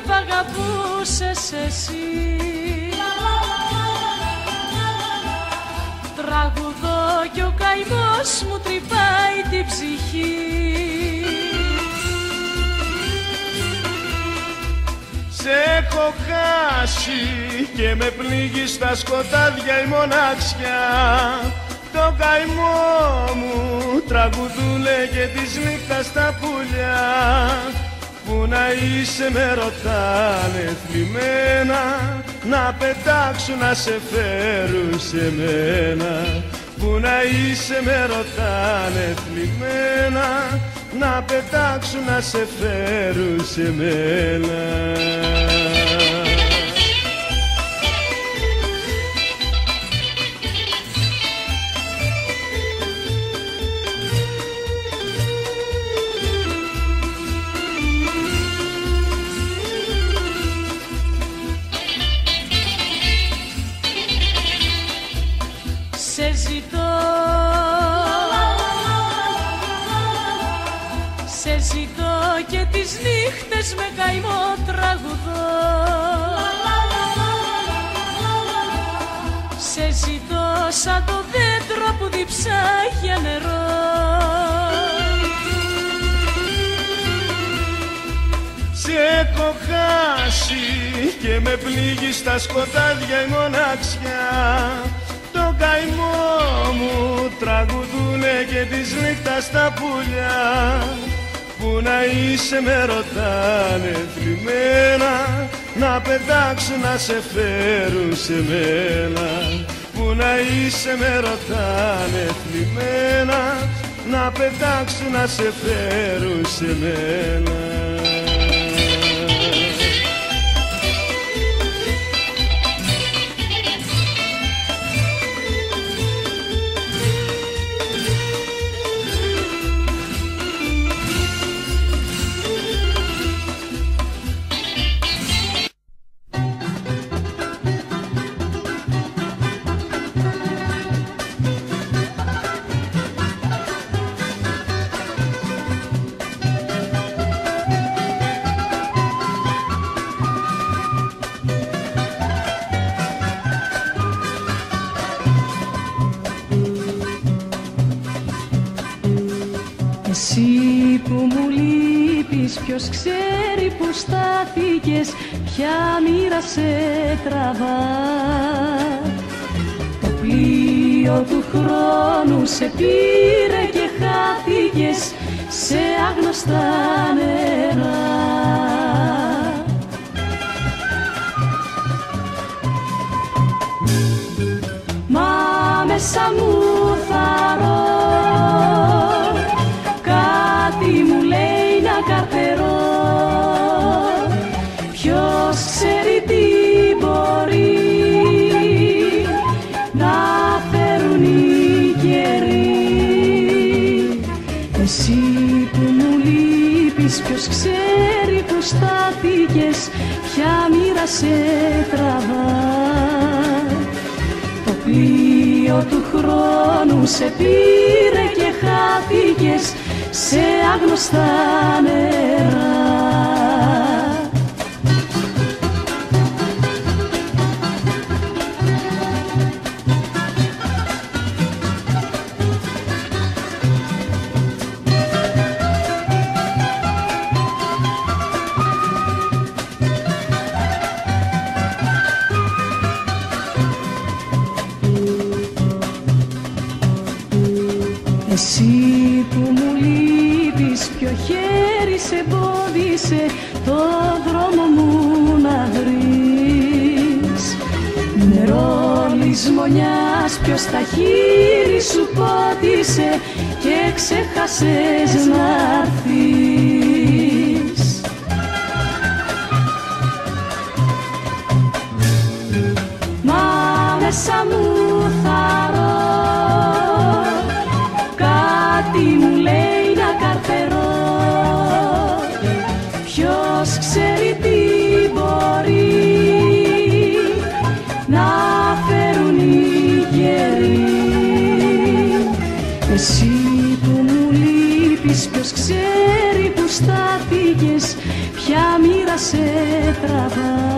αγαπούσες εσύ. Τραγουδώ κι ο καημός μου τρυπάει την ψυχή. Σε έχω χάσει και με πλήγει στα σκοτάδια η μοναξιά. Το καημό μου τραγουδούλε και της νύχτας τα πουλιά Πού να είσαι με ρωτάνε θλιμμένα Να πετάξουν να σε φέρουν σε μένα. Πού να είσαι με ρωτάνε θλιμμένα Να πετάξουν να σε φέρουν σε μένα Σε ζητώ και τις νύχτες με καημό τραγουδώ. Σε ζητώ σαν το δέντρο που διψάει για νερό. Σε έχω χάσει και με πλήγει στα σκοτάδια η μοναξιά. Το καημό μου τραγουδούνε και της νύχτας τα πουλιά Πού να είσαι με ρωτάνε θλιμμένα Να πετάξουν να σε φέρουν σε μένα. Πού να είσαι με ρωτάνε θλιμμένα Να πετάξουν να σε φέρουν σε μένα μου λείπεις ποιος ξέρει που στάθηκες Ποια μοίρα σε τραβά. Το πλοίο του χρόνου σε πήρε και χάθηκες Σε άγνωστα νερά. Μα μέσα μου Να φέρουν οι καιροί Εσύ που μου λείπεις ποιος ξέρει που στάθηκες Ποια μοίρα σε τραβά το πλοίο του χρόνου σε πήρε και χάθηκες σε άγνωστα νερά. Εσύ που μου λείπεις ποιο χέρις σε εμπόδισε το δρόμο μου να βρεις. Νερό λησμονιάς ποιος τα χείλη σου πότισε και ξέχασες να έρθεις. Μα Ποιος ξέρει που στάθηκες Ποια μοίρα σε τραβά.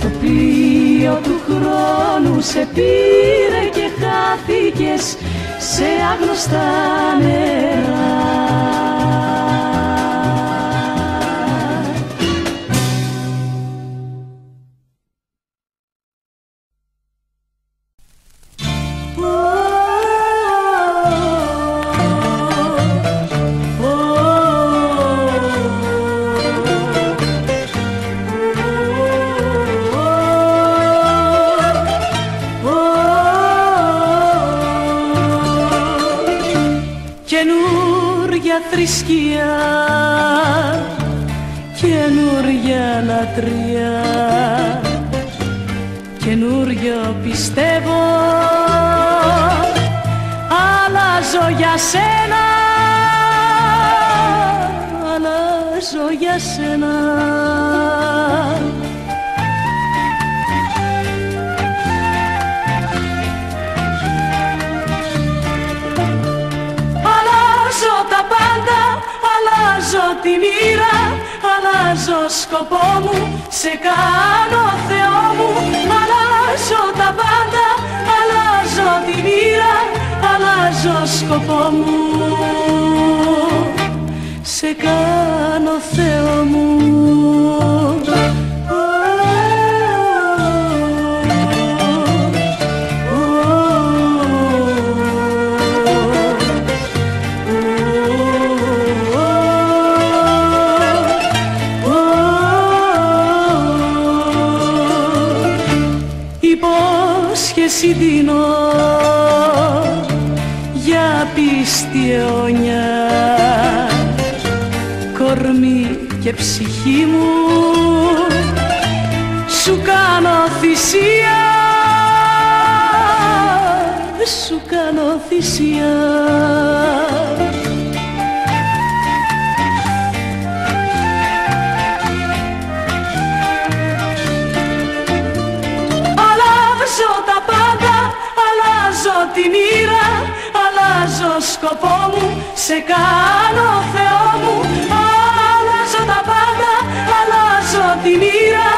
Το πλοίο του χρόνου σε πήρε και χάθηκες σε άγνωστα νερά θρησκεία καινούρια λατρεία. Καινούριο πιστεύω αλλάζω για σένα. Αλλάζω για σένα τη μοίρα Αλλάζω σκοπό μου, σε κάνω Θεό μου. Αλλάζω τα πάντα, αλλάζω τη μοίρα Αλλάζω σκοπό μου. Σε κάνω Θεό μου δίνω για πίστη αιώνια. Κορμί και ψυχή μου σου κάνω θυσία. Σου κάνω θυσία τη μοίρα Αλλάζω σκοπό μου, σε κάνω Θεό μου. Αλλάζω τα πάντα, αλλάζω τη μοίρα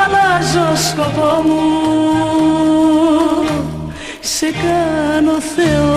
Αλλάζω σκοπό μου, σε κάνω Θεό